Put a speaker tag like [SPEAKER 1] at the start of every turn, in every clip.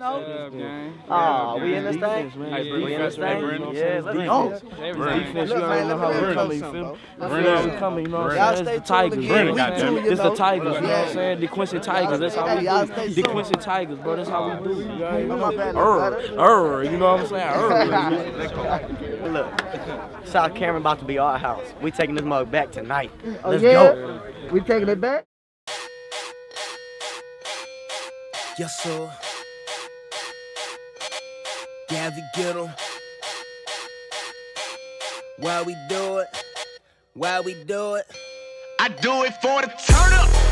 [SPEAKER 1] Oh, we in this thing?
[SPEAKER 2] Hey,
[SPEAKER 1] We in this thing?
[SPEAKER 2] Brandon.
[SPEAKER 1] Yeah, let's go.
[SPEAKER 3] Defense, you already know how we coming, you feel me? You know we coming, you know what I'm saying? It's the Tigers,
[SPEAKER 1] tuned
[SPEAKER 3] bro.
[SPEAKER 1] again.
[SPEAKER 2] We
[SPEAKER 3] It's the. Tigers, you know what I'm saying? DeQuincy Tigers, that's how we do.
[SPEAKER 1] stay
[SPEAKER 3] The Tigers, bro, that's how we do. You already
[SPEAKER 1] My
[SPEAKER 3] know.
[SPEAKER 1] bad,
[SPEAKER 3] Err, err, you know what I'm saying? Err.
[SPEAKER 1] Look, South Cameron about to be our house. We taking this mug back tonight.
[SPEAKER 4] Oh
[SPEAKER 1] Let's go.
[SPEAKER 4] we taking it back.
[SPEAKER 5] Yes, sir. Gabby get 'em. Why we do it? Why we do it?
[SPEAKER 6] I do it for the turn up.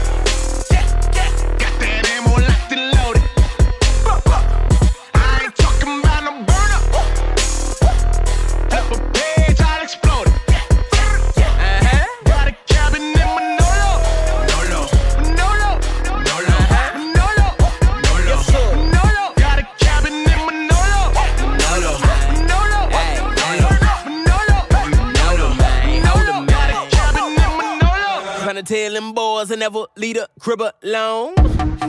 [SPEAKER 6] Manolo.
[SPEAKER 5] Tryna tell them boys I never leave a crib alone.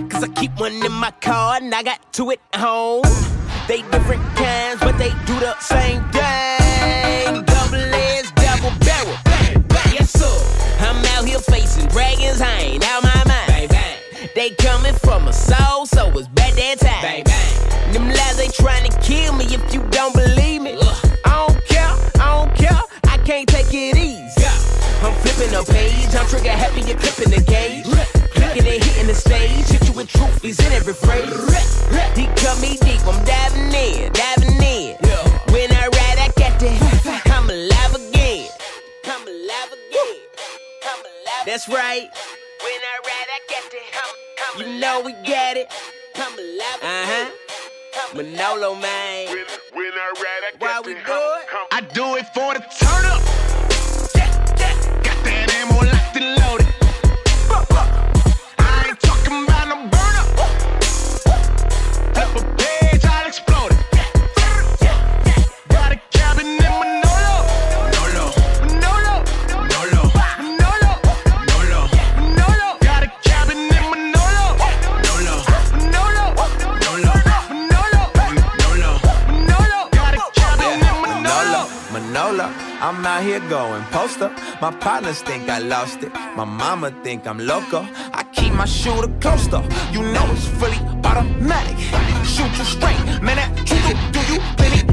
[SPEAKER 5] Cause I keep one in my car and I got two at home. They different kinds, but they do the same thing. Double edged, double barrel. Bang, bang. Yes, sir. I'm out here facing dragons, I ain't out my mind. Bang, bang. They coming from a soul, so it's bad that time. Bang, bang. Them lies they trying to kill me if you don't believe me. I don't care, I don't care, I can't take it easy. I'm flipping a page, I'm trigger happy, you're clipping the gauge. Clicking and hitting the stage, hit you with truth, he's in every phrase. He cut me deep, I'm diving in, diving in. When I ride, I got that, I'm alive again. I'm alive again. I'm alive That's right. When I ride, I got that, you know we got it. I'm alive again. Uh-huh. Manolo, man.
[SPEAKER 6] When, when I ride, I
[SPEAKER 5] Why
[SPEAKER 6] got
[SPEAKER 5] we
[SPEAKER 6] that
[SPEAKER 7] I'm out here going poster. My partners think I lost it. My mama think I'm loco. I keep my shooter close. You know it's fully automatic. Shoot you straight, man. That will do you plenty